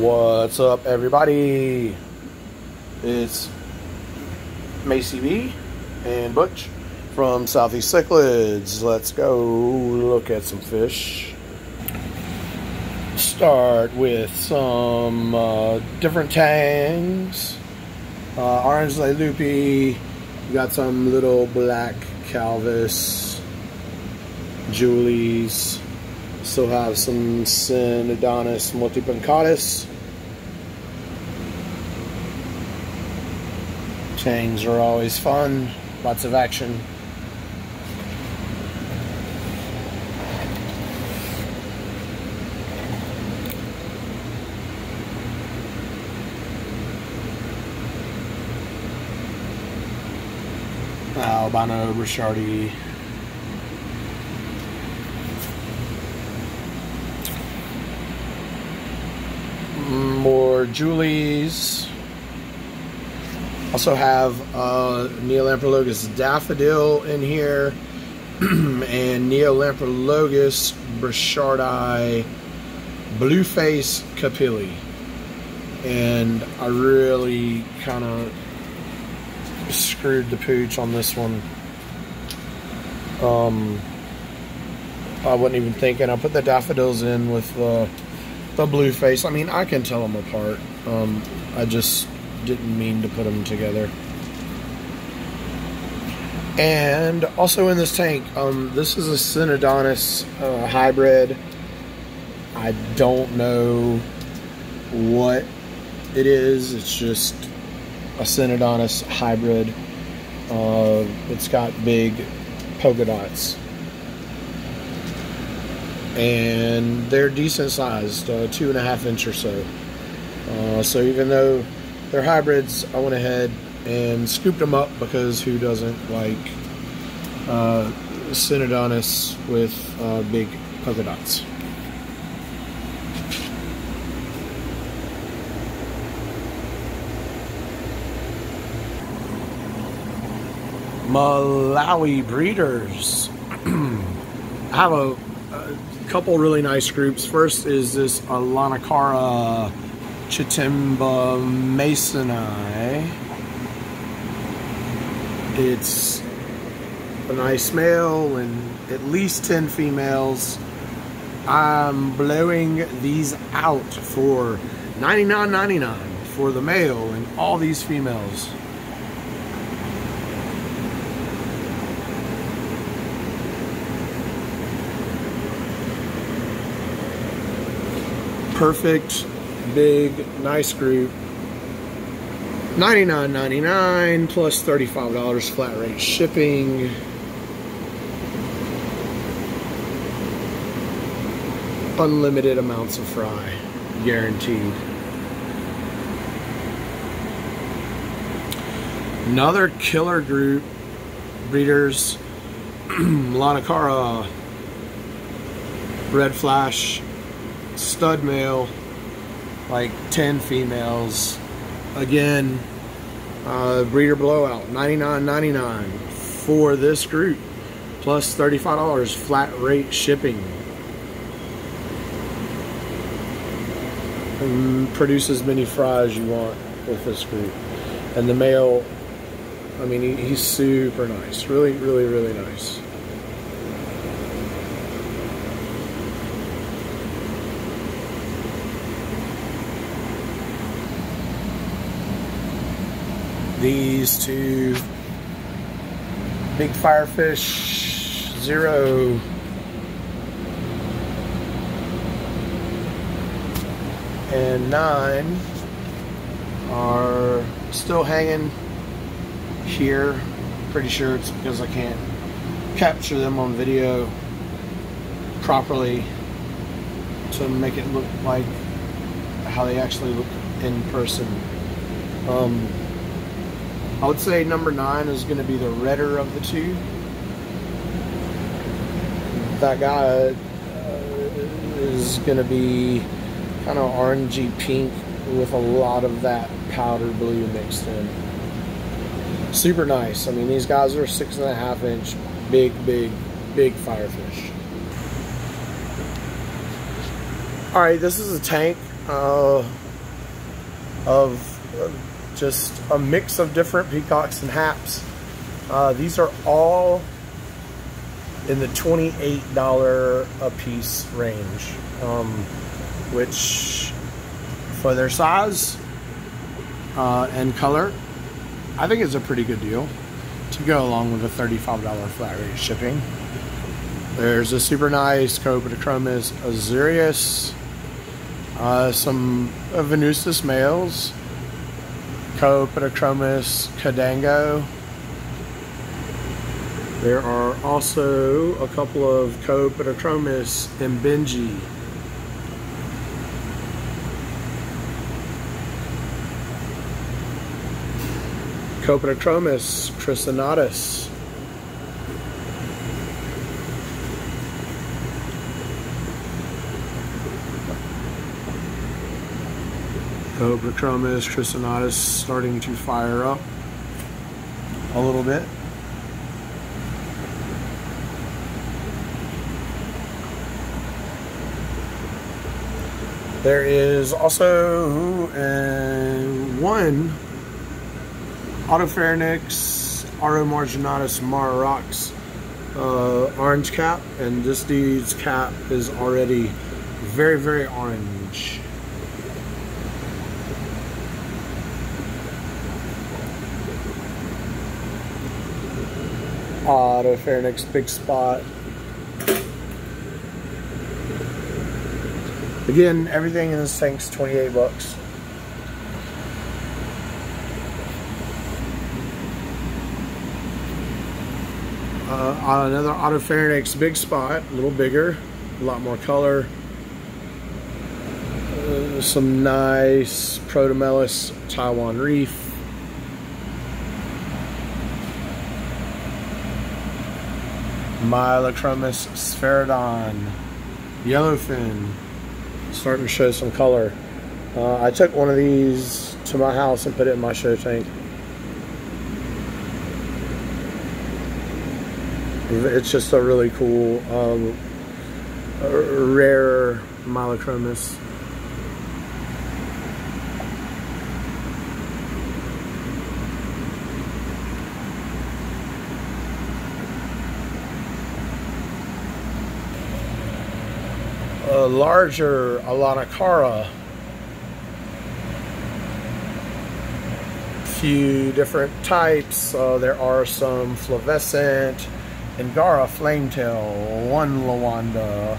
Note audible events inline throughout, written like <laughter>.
What's up, everybody? It's Macy B and Butch from Southeast Cichlids. Let's go look at some fish. Start with some uh, different tangs. Uh, orange Loopy. We got some little black Calvis. Julies. Still have some Synodontis multipunctatus. Tangs are always fun, lots of action. Albino Richardi. More Julies. Also have uh, Neolamprologus daffodil in here <clears throat> and Neolamprologus brichardi blueface capilli. And I really kind of screwed the pooch on this one. Um, I wasn't even thinking. I put the daffodils in with the the blue face. I mean, I can tell them apart. Um, I just didn't mean to put them together. And also in this tank, um, this is a Synodontis uh, hybrid. I don't know what it is. It's just a Synodontis hybrid. Uh, it's got big polka dots. And they're decent sized, uh, two and a half inch or so. Uh, so even though they're hybrids, I went ahead and scooped them up because who doesn't like uh, Synodontis with uh, big polka dots? Malawi breeders. I <clears throat> have a, a, couple really nice groups. First is this Aulonocara Chitimba masoni. It's a nice male and at least 10 females. I'm blowing these out for $99.99 for the male and all these females. perfect, big, nice group. $99.99 plus $35 flat rate shipping. Unlimited amounts of fry, guaranteed. Another killer group, breeders, <clears throat> Aulonocara, Red Flash, stud male, like 10 females. Again, uh, breeder blowout, $99.99 for this group, plus $35 flat rate shipping. And produce as many fry as you want with this group. And the male, I mean, he, he's super nice. Really, really, really nice. These two big firefish zero. And nine are still hanging here. Pretty sure it's because I can't capture them on video properly to make it look like how they actually look in person. Um, I would say number nine is going to be the redder of the two. That guy uh, is going to be kind of orangey pink with a lot of that powder blue mixed in. Super nice. I mean, these guys are six and a half inch, big, big, big firefish. All right, this is a tank uh, of uh, just a mix of different peacocks and haps. Uh, these are all in the $28 a piece range, um, which for their size uh, and color, I think is a pretty good deal to go along with a $35 flat rate shipping. There's a super nice Copadichromis azureus, uh, some uh, Venustus males, Copadichromis cadango. There are also a couple of Copadichromis mbenji. Copadichromis chrysonotus. Copadichromis chrysonotus starting to fire up a little bit. There is also uh, one Otopharynx Auromarginatus Mararox uh, orange cap, and this dude's cap is already very, very orange. Otopharynx big spot. Again, everything in this tank's 28 bucks. Uh, another Otopharynx big spot, a little bigger, a lot more color. Uh, some nice Protomelas Taiwan Reef. Mylochromis sphaerodon, yellowfin, starting to show some color. Uh, I took one of these to my house and put it in my show tank. It's just a really cool, um, rare Mylochromis. A larger Aulonocara. Few different types. Uh, there are some flavescent, Angara Flametail, one Lawanda,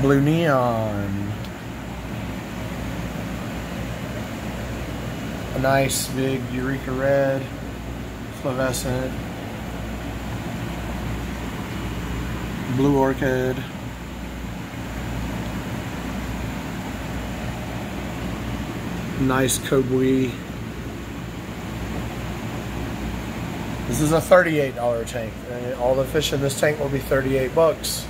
Blue Neon, a nice big Eureka Red, Flavescent, Blue Orchid, nice Kobui. This is a $38 tank. All the fish in this tank will be 38 bucks.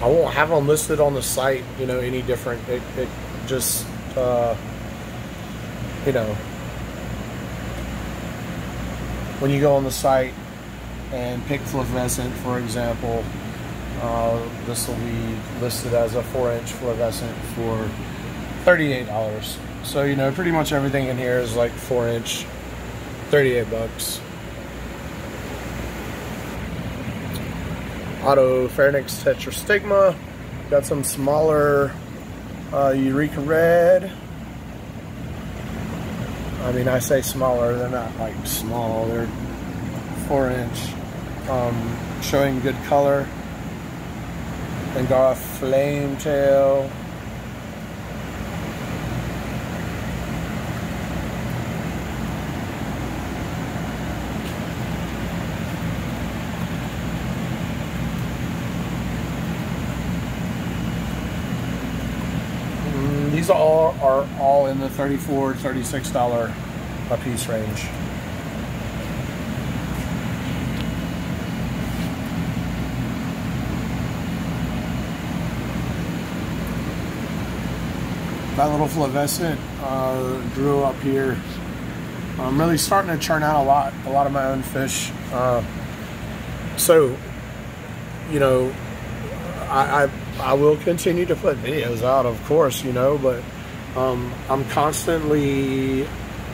I won't have them listed on the site, you know, any different. It, it just, uh, you know, when you go on the site and pick fluorescent, for example, uh, this will be listed as a 4-inch fluorescent for $38. So, you know, pretty much everything in here is like 4-inch, 38 bucks. Otopharynx tetrastigma. Got some smaller uh, Eureka Red. I mean, I say smaller, they're not like small, they're four inch. Um, showing good color. Angara Flame Tail. Mm, these all are all in the $34, $36 a piece range. That little flavescent uh, grew up here. I'm really starting to churn out a lot, a lot of my own fish. Uh, so, you know, I, I I will continue to put videos out, of course, you know, but um, I'm constantly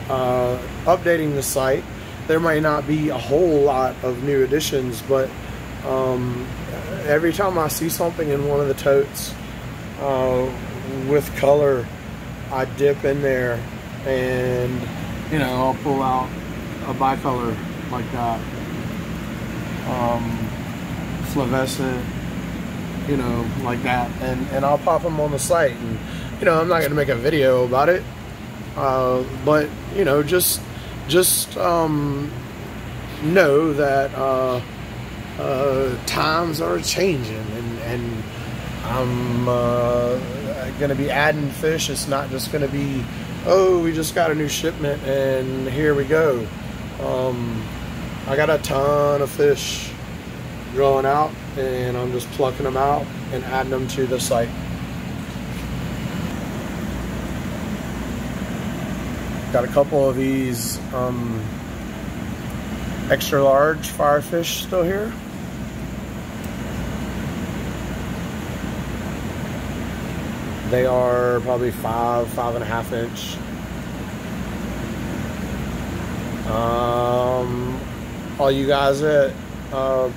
uh, updating the site. There might not be a whole lot of new additions, but um, every time I see something in one of the totes uh, with color, I dip in there and, you know, I'll pull out a bicolor like that. Um, fluorescent, you know, like that. And, and I'll pop them on the site. And, you know, I'm not going to make a video about it. Uh, but, you know, just, just um, know that uh, uh, times are changing and, and I'm uh, going to be adding fish. It's not just going to be, oh, we just got a new shipment and here we go. Um, I got a ton of fish growing out and I'm just plucking them out and adding them to the site. Got a couple of these um, extra large firefish still here. They are probably five, five and a half inch. Um, all you guys that uh,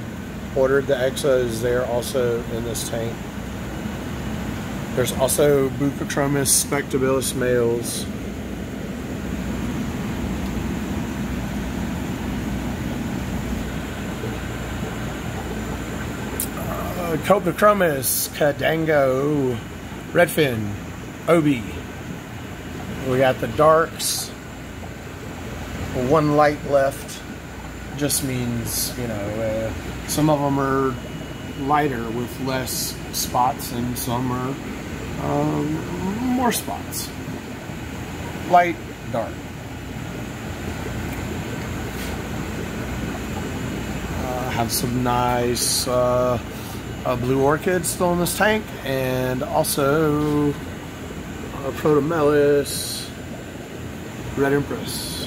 ordered the exos, they're also in this tank. There's also Buccochromis spectabilis males. Uh, Cadango, Redfin, Obi. We got the darks. One light left just means, you know, uh, some of them are lighter with less spots and some are um, more spots. Light, dark. Uh, have some nice uh, a blue orchid still in this tank, and also uh, a Protomelas Red Empress.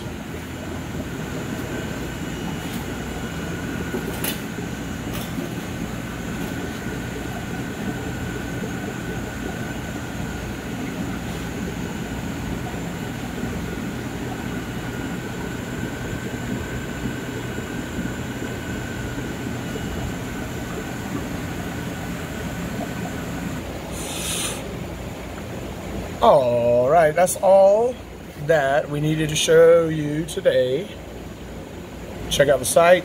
All right, that's all that we needed to show you today. Check out the site,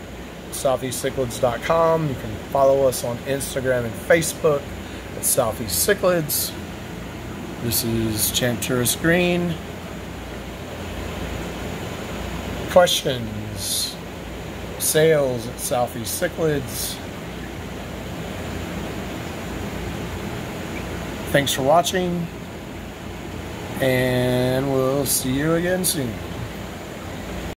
southeastcichlids.com. You can follow us on Instagram and Facebook at Southeast Cichlids. This is Champturas Green. Questions, sales at Southeast Cichlids. Thanks for watching and we'll see you again soon.